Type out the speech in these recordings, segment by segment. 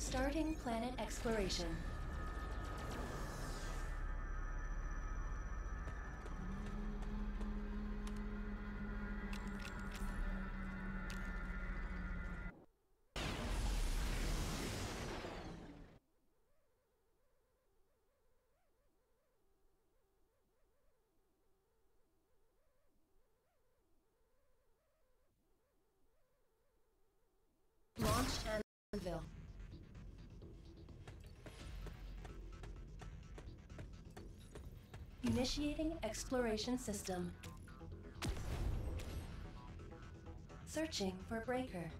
Starting planet exploration. Launch Anvil. Initiating exploration system. Searching for breaker.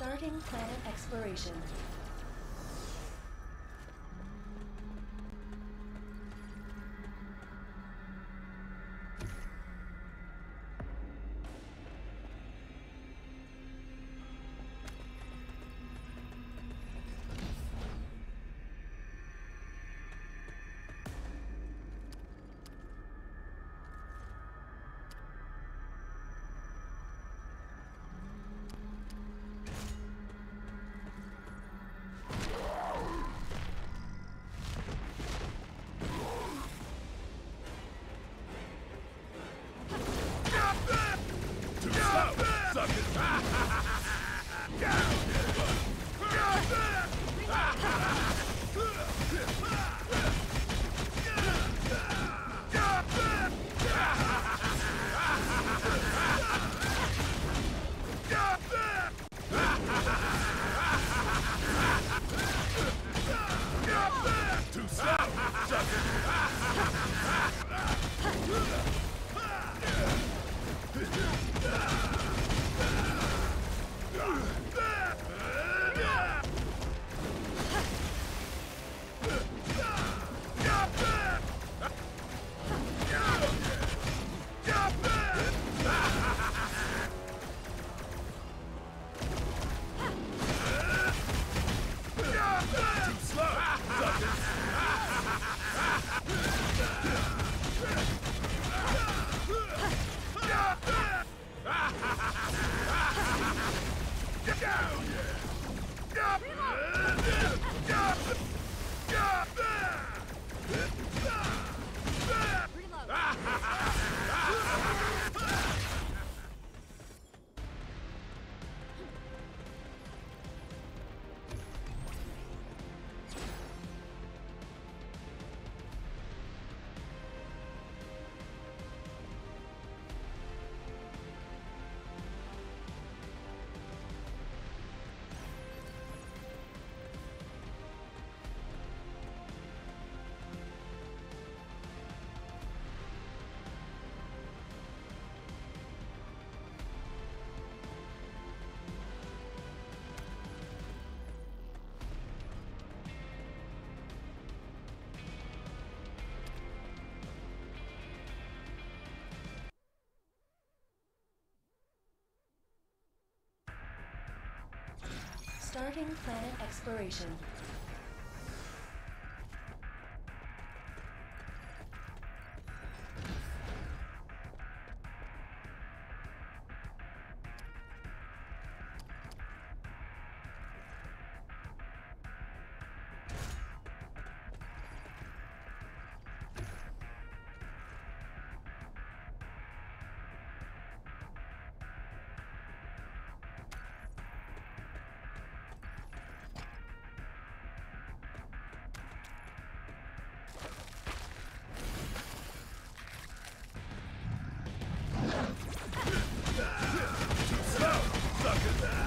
Starting planet exploration. Starting planet exploration. Look at that!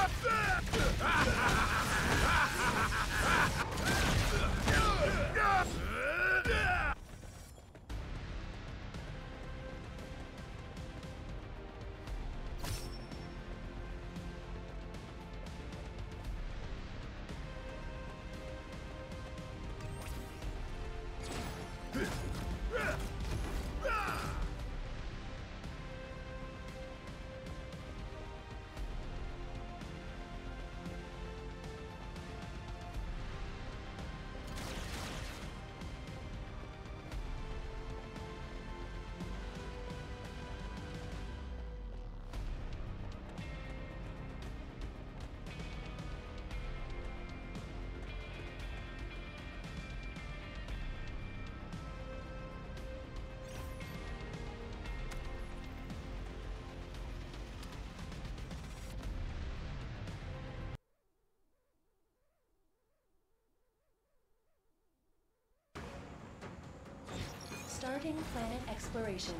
Stop this! Starting planet exploration.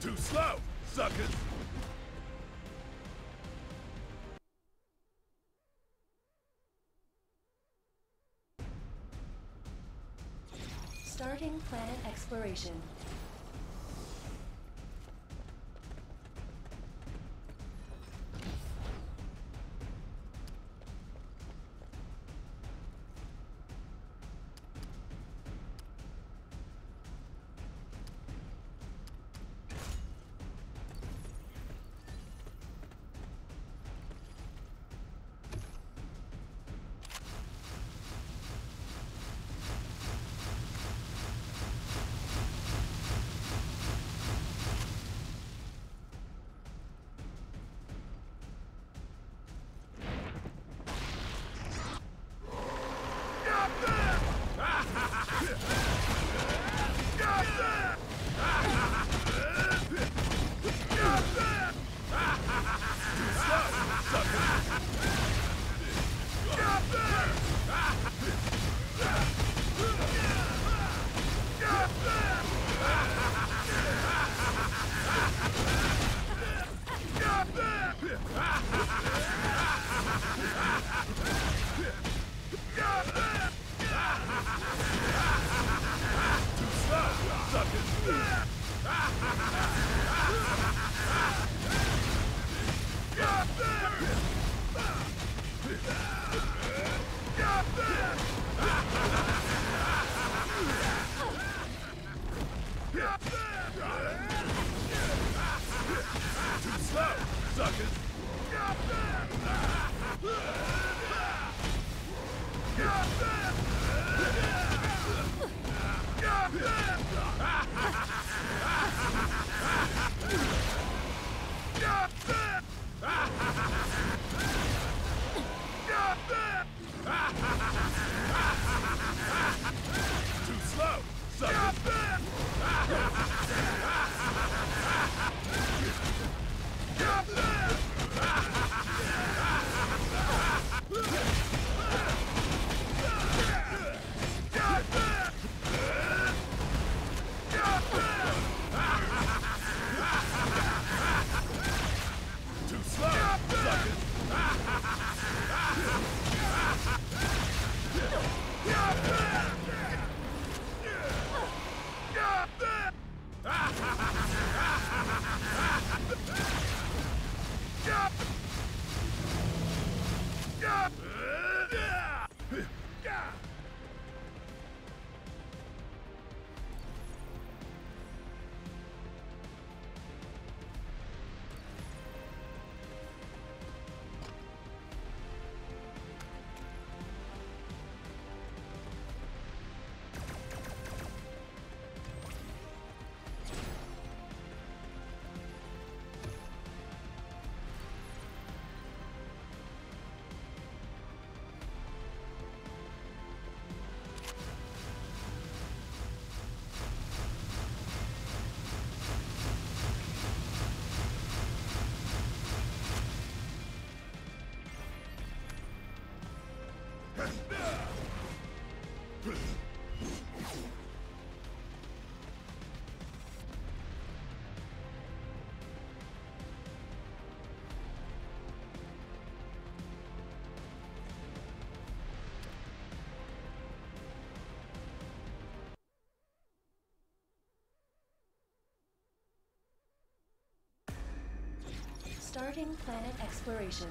Too slow, suckers! Starting planet exploration. Yeah! Too slow, sucker! Stop Starting planet exploration.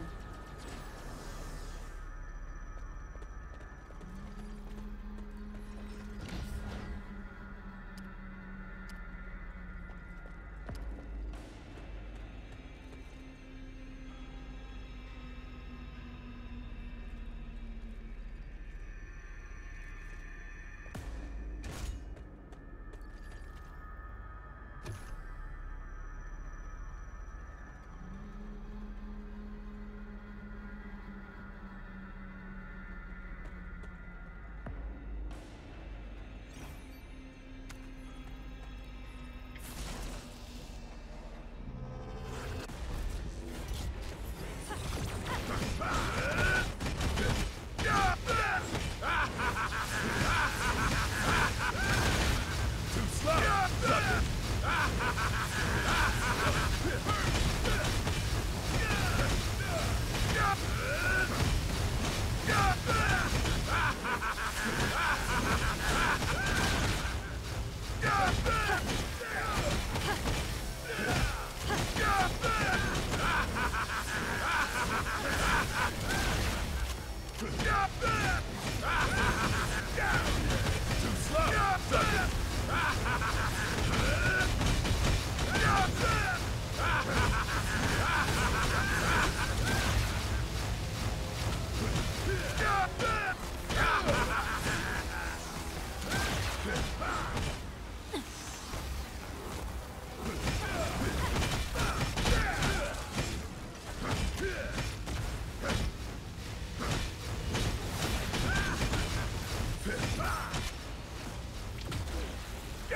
Too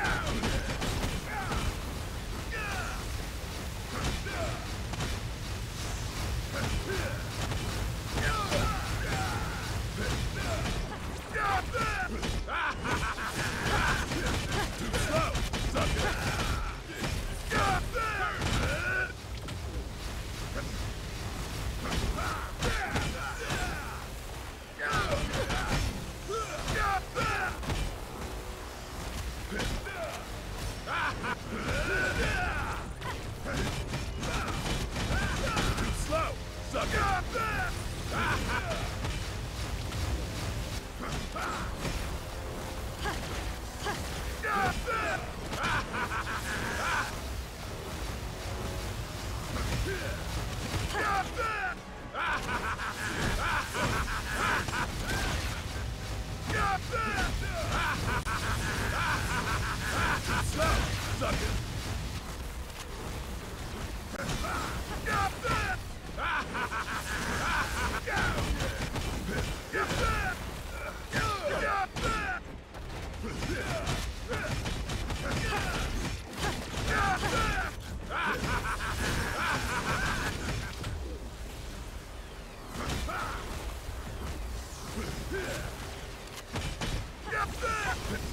Too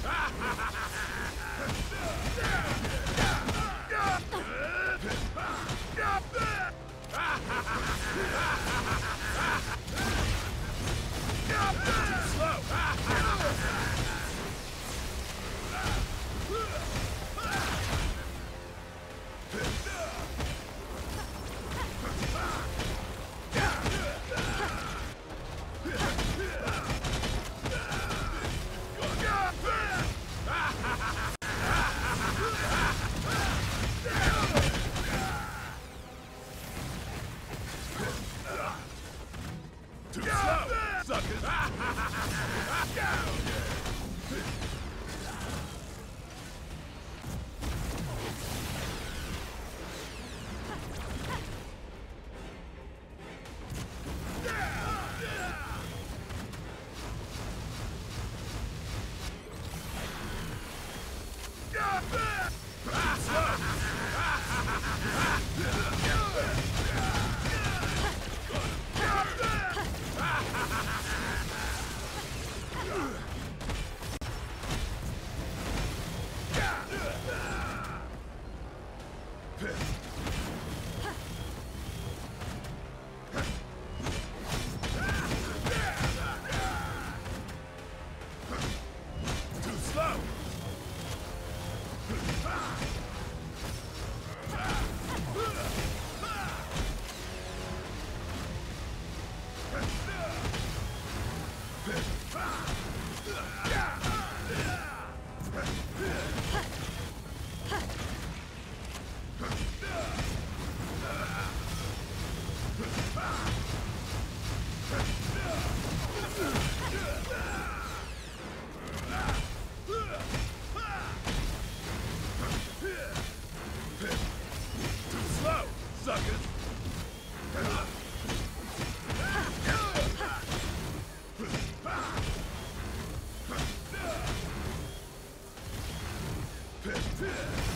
Ha ha ha ha! Yeah.